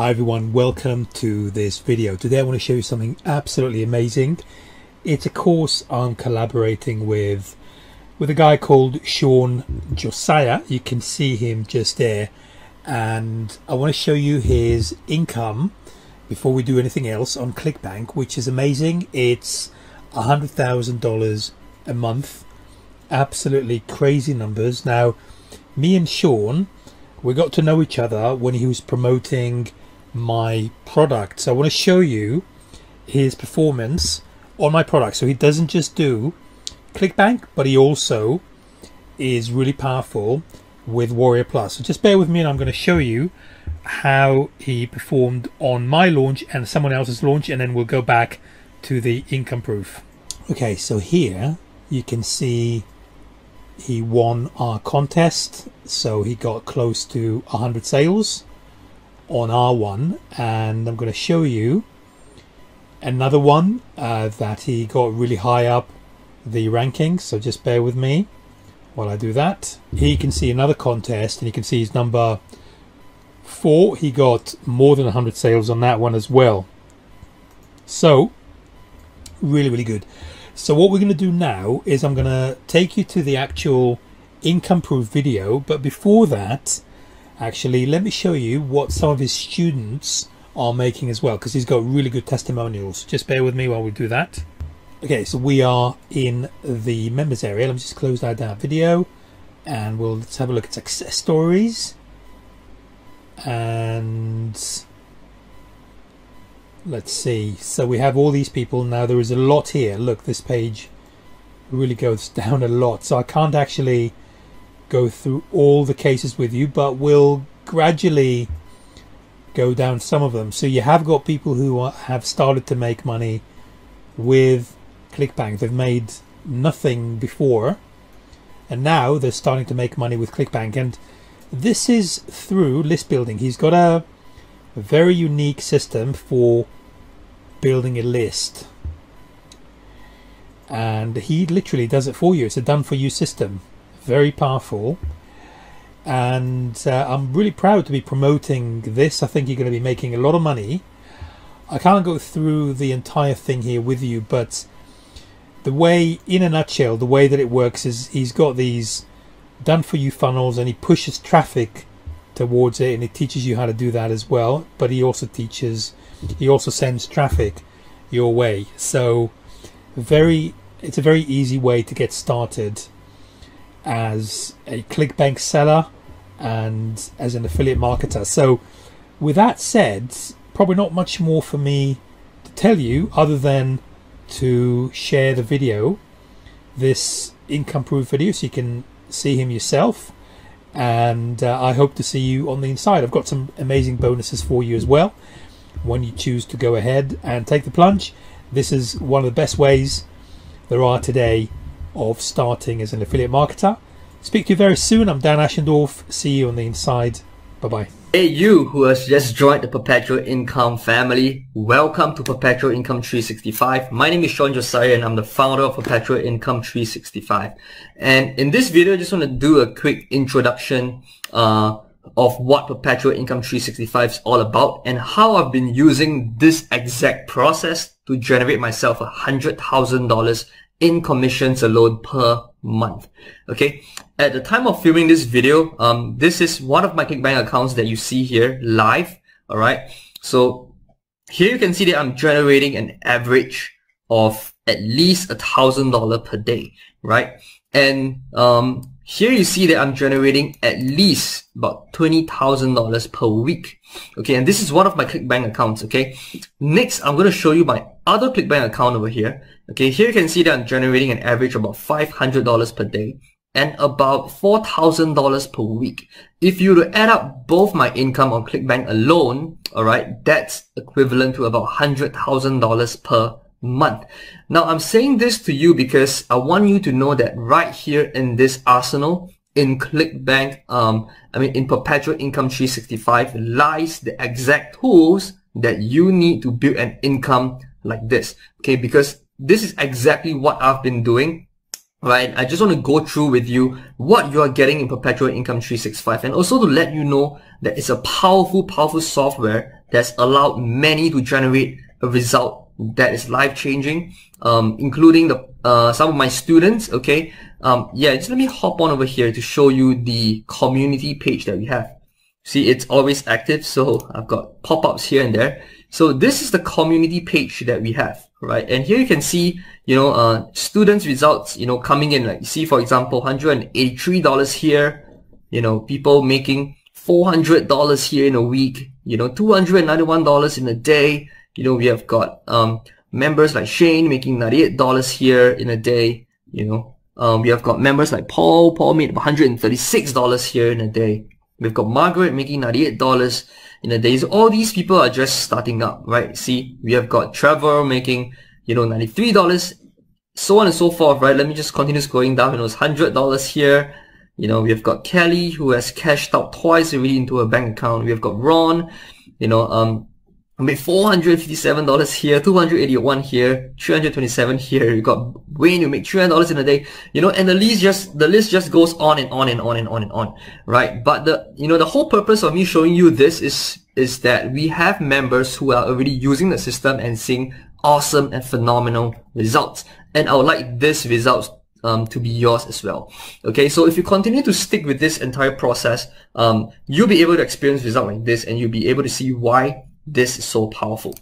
Hi everyone, welcome to this video. Today I want to show you something absolutely amazing. It's a course I'm collaborating with with a guy called Shawn Josiah. You can see him just there. And I want to show you his income before we do anything else on ClickBank, which is amazing. It's $100,000 a month. Absolutely crazy numbers. Now, me and Shawn, we got to know each other when he was promoting my product. So I want to show you his performance on my product. So he doesn't just do ClickBank, but he also is really powerful with Warrior Plus. So just bear with me and I'm going to show you how he performed on my launch and someone else's launch and then we'll go back to the income proof. Okay, so here you can see he won our contest so he got close to 100 sales on R1 and I'm going to show you another one uh, that he got really high up the rankings so just bear with me while I do that. You can see another contest and you can see his number four. He got more than 100 sales on that one as well. So really really good. So what we're going to do now is I'm going to take you to the actual income proof video but before that actually let me show you what some of his students are making as well because he's got really good testimonials. Just bear with me while we do that. Okay so we are in the members area. Let me just close that down. Video and we'll let's have a look at success stories. And let's see. So we have all these people. Now there is a lot here. Look this page really goes down a lot. So I can't actually go through all the cases with you, but we'll gradually go down some of them. So you have got people who are, have started to make money with ClickBank. They've made nothing before, and now they're starting to make money with ClickBank. And this is through list building. He's got a, a very unique system for building a list. And he literally does it for you. It's a done for you system very powerful. And uh, I'm really proud to be promoting this. I think you're going to be making a lot of money. I can't go through the entire thing here with you, but the way, in a nutshell, the way that it works is he's got these done for you funnels and he pushes traffic towards it and he teaches you how to do that as well. But he also teaches, he also sends traffic your way. So, very, it's a very easy way to get started as a ClickBank seller and as an affiliate marketer. So, with that said, probably not much more for me to tell you other than to share the video, this income proof video, so you can see him yourself. And uh, I hope to see you on the inside. I've got some amazing bonuses for you as well when you choose to go ahead and take the plunge. This is one of the best ways there are today of starting as an affiliate marketer. Speak to you very soon. I'm Dan Ashendorf. See you on the inside. Bye bye. Hey, you who has just joined the Perpetual Income family, welcome to Perpetual Income 365. My name is Shawn Josiah and I'm the founder of Perpetual Income 365. And in this video, I just want to do a quick introduction uh, of what Perpetual Income 365 is all about and how I've been using this exact process to generate myself $100,000 in commissions alone per month. Okay. At the time of filming this video, um, this is one of my ClickBank accounts that you see here live. All right. So here you can see that I'm generating an average of at least a thousand dollar per day, right? And um, here you see that I'm generating at least about $20,000 per week. Okay, and this is one of my ClickBank accounts, okay? Next, I'm going to show you my other ClickBank account over here. Okay, here you can see that I'm generating an average of about $500 per day and about $4,000 per week. If you were to add up both my income on ClickBank alone, alright, that's equivalent to about $100,000 per month. Now I'm saying this to you because I want you to know that right here in this arsenal, in ClickBank, um, I mean in Perpetual Income 365 lies the exact tools that you need to build an income like this. Okay, because this is exactly what I've been doing right? I just want to go through with you what you are getting in Perpetual Income 365 and also to let you know that it's a powerful, powerful software that's allowed many to generate a result that is life changing, um, including the uh, some of my students. Okay, um, yeah, just let me hop on over here to show you the community page that we have. See, it's always active, so I've got pop-ups here and there. So this is the community page that we have, right? And here you can see, you know, uh, students results, you know, coming in. Like, you see, for example, $183 here. You know, people making $400 here in a week. You know, $291 in a day. You know, we have got um, members like Shane making $98 here in a day. You know, um, we have got members like Paul. Paul made $136 here in a day. We've got Margaret making $98 in a day. So all these people are just starting up, right? See, we have got Trevor making, you know, $93, so on and so forth, right? Let me just continue scrolling down. It was $100 here. You know, we have got Kelly who has cashed out twice already into her bank account. We have got Ron, you know, um, made $457 here, 281 here, 327 here. You got Wayne, you make $300 in a day, you know, and the list just, the list just goes on and on and on and on and on, right? But the, you know, the whole purpose of me showing you this is, is that we have members who are already using the system and seeing awesome and phenomenal results. And I would like this results um, to be yours as well. Okay, so if you continue to stick with this entire process, um, you'll be able to experience results like this and you'll be able to see why this is so powerful.